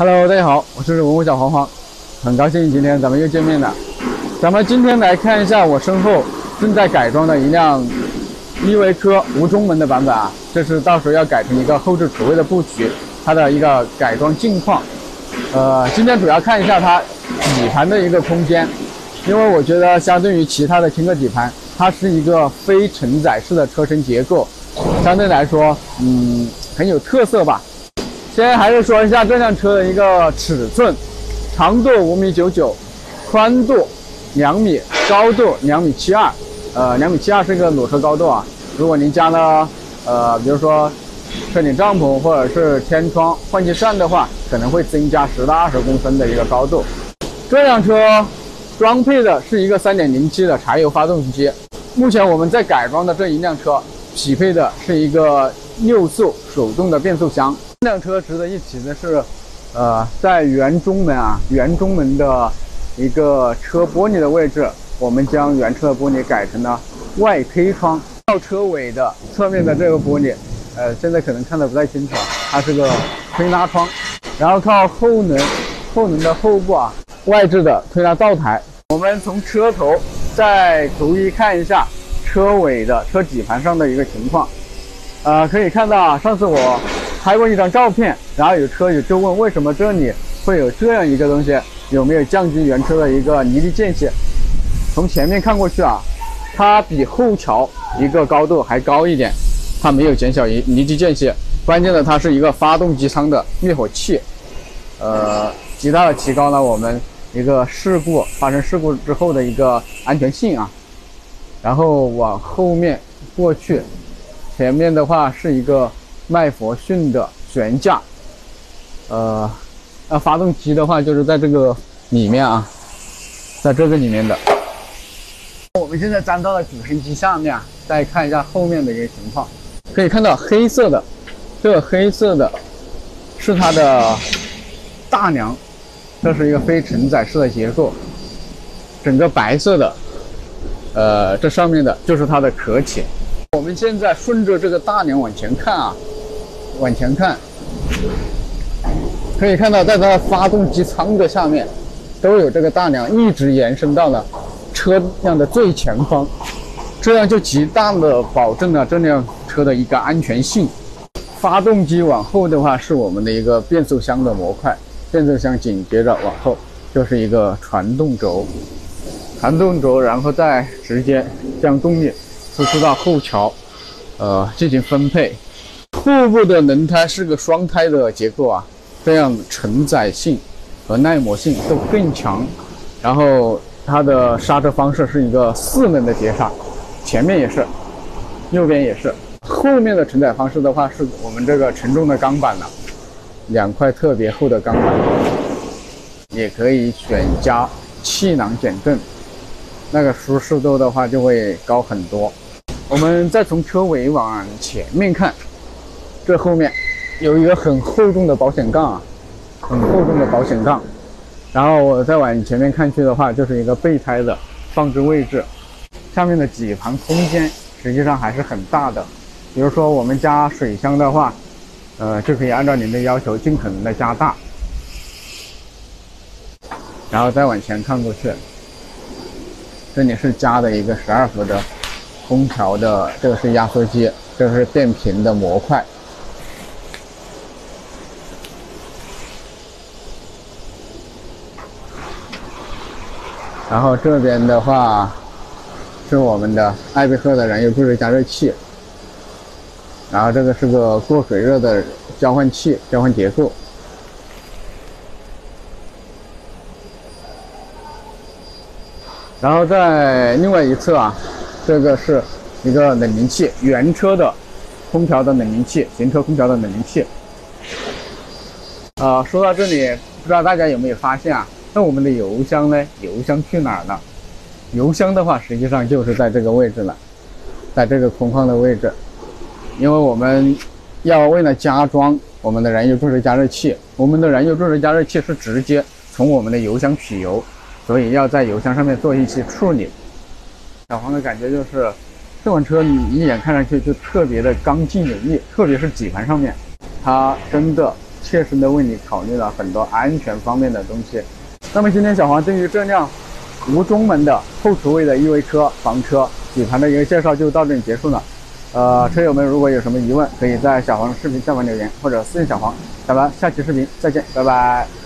Hello，大家好，我是文物小黄黄，很高兴今天咱们又见面了。咱们今天来看一下我身后正在改装的一辆依维柯无中门的版本啊，这是到时候要改成一个后置储物的布局，它的一个改装近况。呃，今天主要看一下它底盘的一个空间，因为我觉得相对于其他的轻客底盘，它是一个非承载式的车身结构，相对来说，嗯，很有特色吧。先还是说一下这辆车的一个尺寸，长度五米九九，宽度两米，高度两米七二，呃，两米七二是一个裸车高度啊。如果您加了，呃，比如说车顶帐篷或者是天窗换气扇的话，可能会增加十到二十公分的一个高度。这辆车装配的是一个三点零 T 的柴油发动机。目前我们在改装的这一辆车，匹配的是一个六速手动的变速箱。这辆车值得一提的是，呃，在圆中门啊，圆中门的一个车玻璃的位置，我们将原车的玻璃改成了外推窗。靠车尾的侧面的这个玻璃，呃，现在可能看的不太清楚，它是个推拉窗。然后靠后轮，后轮的后部啊，外置的推拉灶台。我们从车头再逐一看一下车尾的车底盘上的一个情况。呃，可以看到啊，上次我。拍过一张照片，然后有车友就问为什么这里会有这样一个东西，有没有降低原车的一个离地间隙？从前面看过去啊，它比后桥一个高度还高一点，它没有减小离离地间隙。关键的它是一个发动机舱的灭火器，呃，极大的提高了我们一个事故发生事故之后的一个安全性啊。然后往后面过去，前面的话是一个。麦弗逊的悬架，呃，那发动机的话就是在这个里面啊，在这个里面的。我们现在站到了主升机下面，再看一下后面的一个情况，可以看到黑色的，这个黑色的是它的大梁，这是一个非承载式的结构。整个白色的，呃，这上面的就是它的壳体。我们现在顺着这个大梁往前看啊。往前看，可以看到，在它的发动机舱的下面，都有这个大梁，一直延伸到了车辆的最前方，这样就极大的保证了这辆车的一个安全性。发动机往后的话，是我们的一个变速箱的模块，变速箱紧接着往后就是一个传动轴，传动轴，然后再直接将动力输出到后桥，呃，进行分配。后部的轮胎是个双胎的结构啊，这样承载性和耐磨性都更强。然后它的刹车方式是一个四轮的碟刹，前面也是，右边也是。后面的承载方式的话，是我们这个承重的钢板了，两块特别厚的钢板，也可以选加气囊减震，那个舒适度的话就会高很多。我们再从车尾往前面看。这后面有一个很厚重的保险杠啊，很厚重的保险杠。然后我再往前面看去的话，就是一个备胎的放置位置。下面的底盘空间实际上还是很大的。比如说我们加水箱的话，呃，就可以按照您的要求尽可能的加大。然后再往前看过去，这里是加的一个十二伏的空调的，这个是压缩机，这个是变频的模块。然后这边的话是我们的艾贝赫的燃油注水加热器，然后这个是个过水热的交换器交换结构，然后在另外一侧啊，这个是一个冷凝器，原车的空调的冷凝器，行车空调的冷凝器。啊，说到这里，不知道大家有没有发现啊？那我们的油箱呢？油箱去哪儿了？油箱的话，实际上就是在这个位置了，在这个空旷的位置。因为我们要为了加装我们的燃油注射加热器，我们的燃油注射加热器是直接从我们的油箱取油，所以要在油箱上面做一些处理。小黄的感觉就是，这款车你一眼看上去就特别的刚劲有力，特别是底盘上面，它真的切身的为你考虑了很多安全方面的东西。那么今天小黄对于这辆无中门的后厨位的依维柯房车底盘的一个介绍就到这里结束了。呃，车友们如果有什么疑问，可以在小黄视频下方留言或者私信小黄。咱们下期视频再见，拜拜。